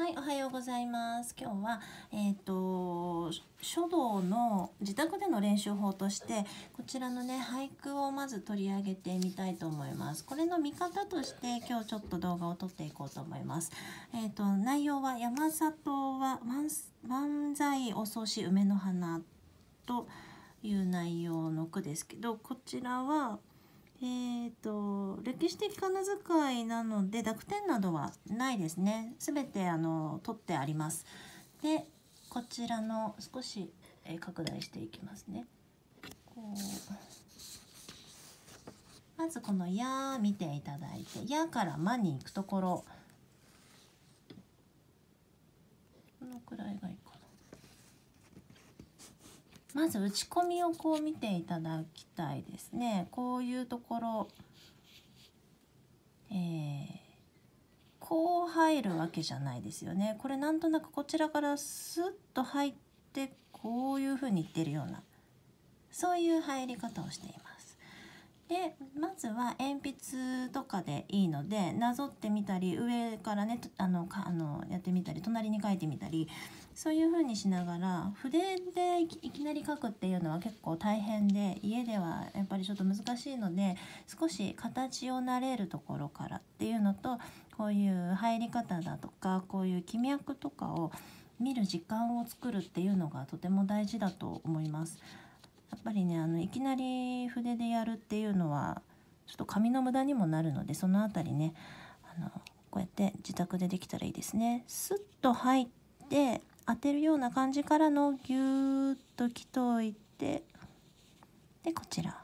はい、おはようございます。今日は、えっ、ー、と、書道の自宅での練習法として、こちらのね、俳句をまず取り上げてみたいと思います。これの見方として、今日ちょっと動画を撮っていこうと思います。えっ、ー、と、内容は、山里は万歳遅し梅の花という内容の句ですけど、こちらは、えーと、歴史的仮名遣いなので濁点などはないですね。全てあの取ってあります。でこちらの少し、え、拡大していきますね。こうまずこの「や」見ていただいて「や」から「ま」に行くところ。このくらいがいいかまず打ち込みをこう見ていただきたいですねこういうところ、えー、こう入るわけじゃないですよねこれなんとなくこちらからスッと入ってこういうふうにいってるようなそういう入り方をしています。でまずは鉛筆とかでいいのでなぞってみたり上からねあのかあのやってみたり隣に書いてみたりそういう風にしながら筆でいきなり書くっていうのは結構大変で家ではやっぱりちょっと難しいので少し形を慣れるところからっていうのとこういう入り方だとかこういう気脈とかを見る時間を作るっていうのがとても大事だと思います。やっぱりねあのいきなり筆でやるっていうのはちょっと紙の無駄にもなるのでその辺りねあのこうやって自宅でできたらいいですね。スッと入って当てるような感じからのギューッときといてでこちら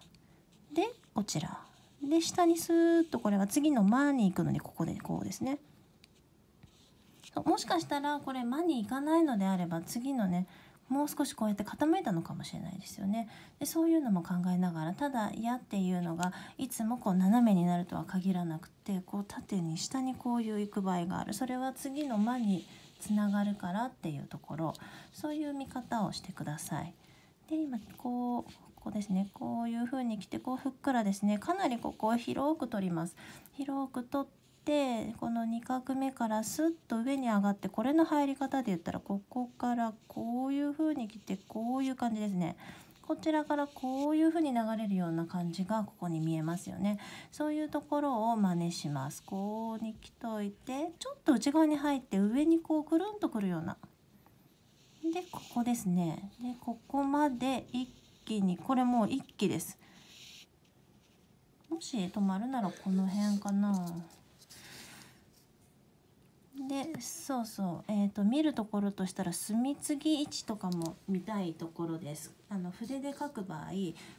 でこちらで下にスーッとこれは次の「間」に行くのでここでこうですね。もしかしたらこれ「間」に行かないのであれば次のねもう少しこうやって傾いたのかもしれないですよね。でそういうのも考えながらただ「や」っていうのがいつもこう斜めになるとは限らなくてこう縦に下にこういう行く場合があるそれは次の「間」につながるからっていうところそういう見方をしてください。で今こうここですねこういう風に来てこうふっくらですねかなりここを広く取ります。広く取ってこの2画目からスッと上に上がってこれの入り方で言ったらここからこういう風に来てこういう感じですね。こちらからこういう風に流れるような感じがここに見えますよね。そういうところを真似します。こうに来といてちょっと内側に入って上にこうくるんとくるような。でここですね。でここまで一気にこれもう一気です。もし止まるならこの辺かな。でそうそう、えーと、見るところとしたら墨継ぎ位置とかも見たいところです。あの筆で書く場合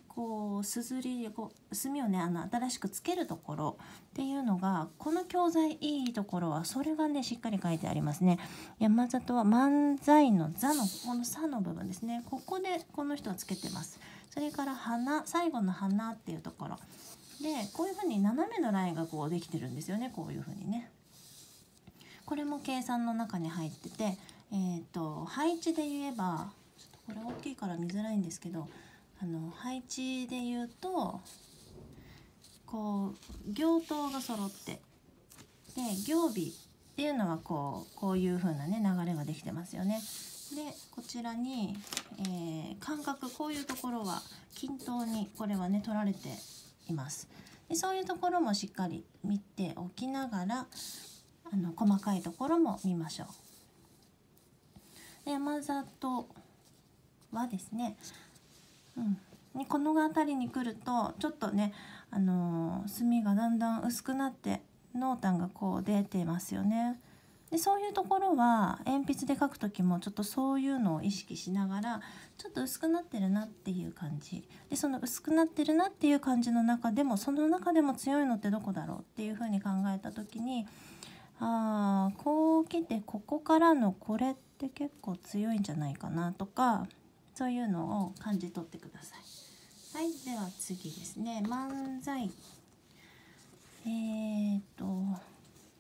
こうすずりこう墨をねあの新しくつけるところっていうのがこの教材いいところはそれがねしっかり書いてありますね。山里は漫才の座のこの「さ」の部分ですね。ここでこの人はつけてます。それから花最後の花っていうところ。でこういうふうに斜めのラインがこうできてるんですよね。こういうふうにね。これも計算の中に入ってて、えーと、配置で言えばちょっとこれ大きいから見づらいんですけどあの配置で言うとこう行頭が揃ってで行尾っていうのはこうこういう風なね流れができてますよね。でこちらに、えー、間隔こういうところは均等にこれはね取られています。でそういうところもしっかり見ておきながらあの細かいところも見ましょう。で山里はですね、うん、この辺りに来るとちょっとね、あのー、墨がだんだん薄くなって濃淡がこう出てますよね。でそういうところは鉛筆で描く時もちょっとそういうのを意識しながらちょっと薄くなってるなっていう感じでその薄くなってるなっていう感じの中でもその中でも強いのってどこだろうっていうふうに考えた時にああこう来てここからのこれって結構強いんじゃないかなとかそういうのを感じ取ってください。はい、では次ですね。漫才。えー、っと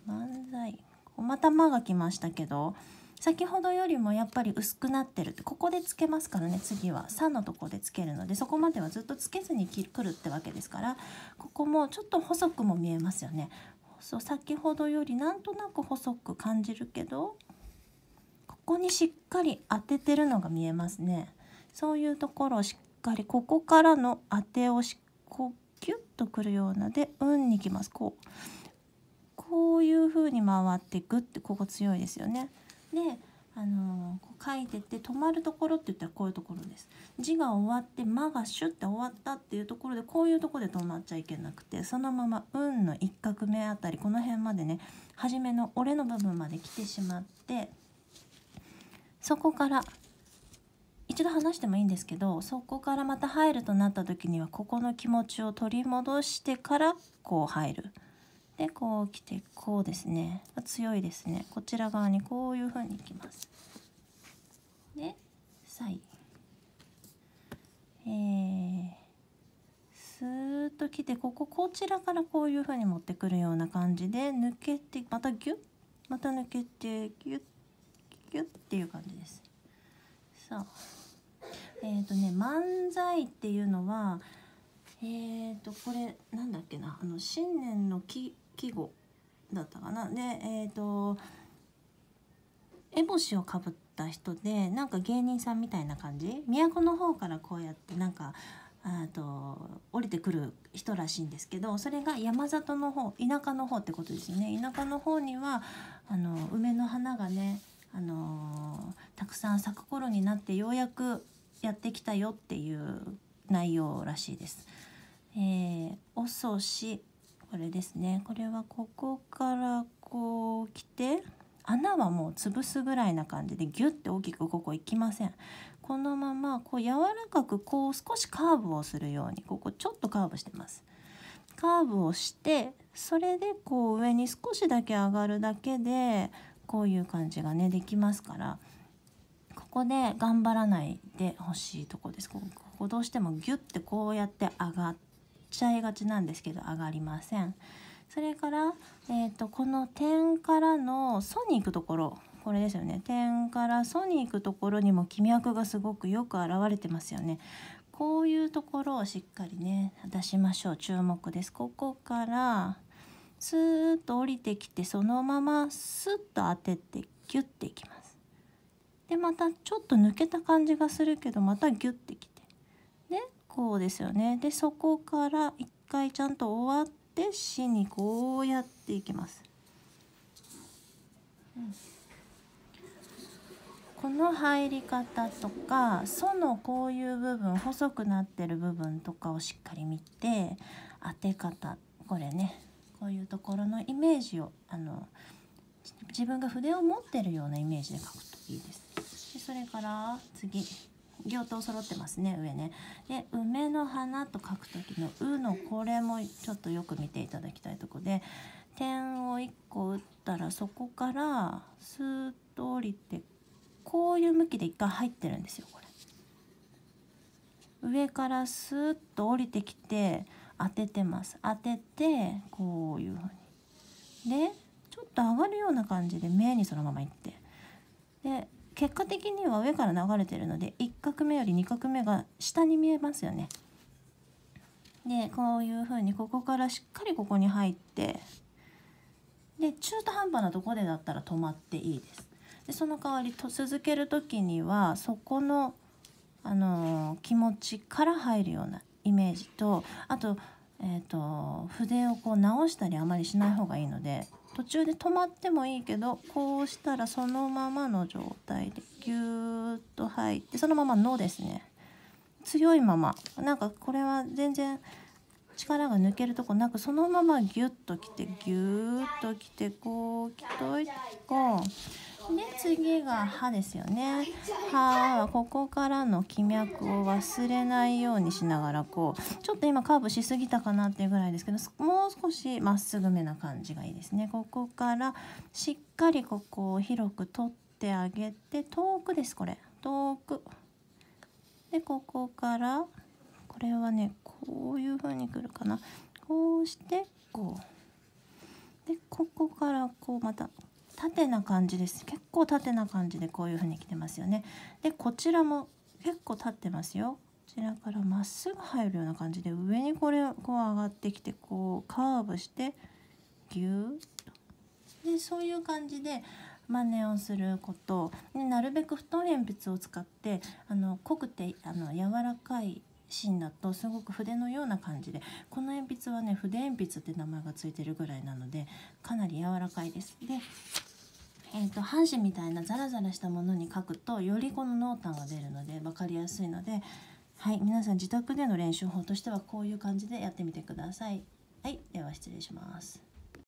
漫才。また「間」が来ましたけど先ほどよりもやっぱり薄くなってるってここでつけますからね次は「さ」のとこでつけるのでそこまではずっとつけずに来るってわけですからここもちょっと細くも見えますよね。そう先ほどよりなんとなく細く感じるけどここにしっかり当ててるのが見えますね。そういうところをしっかりここからの当てをしこうギュッとくるようなで運にきます。こうこういう風に回ってグッてここ強いですよね。であのー、書いてて止まるところって言ったらこういうところです字が終わって「間」がシュッて終わったっていうところでこういうとこで止まっちゃいけなくてそのまま「運」の一画目あたりこの辺までね初めの「俺」の部分まで来てしまってそこから一度話してもいいんですけどそこからまた入るとなった時にはここの気持ちを取り戻してからこう入る。でこう来てこうですね。強いですね。こちら側にこういう風にいきます。で左えー、スーッと来てこここちらからこういう風に持ってくるような感じで抜けてまたギュッまた抜けてギュッギュッっていう感じです。さあえっ、ー、とね漫才っていうのはえーとこれなんだっけな。あの新年の木季語だったかな。でえっ、ー、と烏帽子をかぶった人でなんか芸人さんみたいな感じ？都の方からこうやってなんかあと降りてくる人らしいんですけどそれが山里の方田舎の方ってことですね。田舎の方にはあの梅の花がねあのたくさん咲く頃になってようやくやってきたよっていう内容らしいです。えー、遅しこれですね。これはここからこう来て穴はもう潰すぐらいな感じでギュッて大きくここ行きません。このままこう柔らかくこう少しカーブをするようにここちょっとカーブしてます。カーブをしてそれでこう上に少しだけ上がるだけでこういう感じがねできますからここで頑張らないでほしいとこです。ここどうしてもギュッてこうやって上がってちゃいがちなんですけど上がりません。それから、えーと、この点からのソに行くところこれですよね。点からソに行くところにも気脈がすごくよく現れてますよね。こういうところをしっかりね出しましょう。注目です。ここからスーッと降りてきてそのままスッと当ててギュッていきます。でまたちょっと抜けた感じがするけどまたギュッてきて。でこうですよねでそこから一回ちゃんと終わって「し」にこうやっていきます。うんこの入り方とか「そ」のこういう部分細くなってる部分とかをしっかり見て当て方これねこういうところのイメージをあの自分が筆を持ってるようなイメージで書くといいです。でそれから次行頭揃ってますね上ね。で梅の花と書く時の「う」のこれもちょっとよく見ていただきたいとこで点を1個打ったらそこからスーッと降りてこういう向きで一回入ってるんですよこれ。上からスーッと降りてきて当ててます当ててこういうふうにでちょっと上がるような感じで目にそのままいってで結果的には上から流れてるので1画目より2画目が下に見えますよね。でこういう風にここからしっかりここに入ってで中途半端なとこでだったら止まっていいです。でその代わりと続ける時にはそこの、あのー、気持ちから入るようなイメージとあと,、えーと筆をこう直したりあまりしない方がいいので途中で止まってもいいけどこうしたらそのままの状態でギューッと入ってそのまま「の」ですね強いままなんかこれは全然力が抜けるとこなくそのままギュッときてギューッときてこうきといてこう。で次が歯ですよね。歯はここからの気脈を忘れないようにしながらこうちょっと今カーブしすぎたかなっていうぐらいですけどもう少しまっすぐめな感じがいいですね。ここからしっかりここを広く取ってあげて遠くですこれ。遠く。でここからこれはねこういう風にくるかな。こうしてこう。でここからこうまた縦な感じです。結構縦な感じでこういう風に来てますよね。でこちらも結構立ってますよ。こちらからまっすぐ入るような感じで上にこれこう上がってきてこうカーブしてギューッと。でそういう感じで真似をすること。でなるべく太い鉛筆を使ってあの濃くてあの柔らかい芯だとすごく筆のような感じでこの鉛筆はね筆鉛筆って名前がついてるぐらいなのでかなり柔らかいです。でえーと、半紙みたいなザラザラしたものに書くとよりこの濃淡が出るので分かりやすいので、はい、皆さん自宅での練習法としてはこういう感じでやってみてください。はい、では失礼します。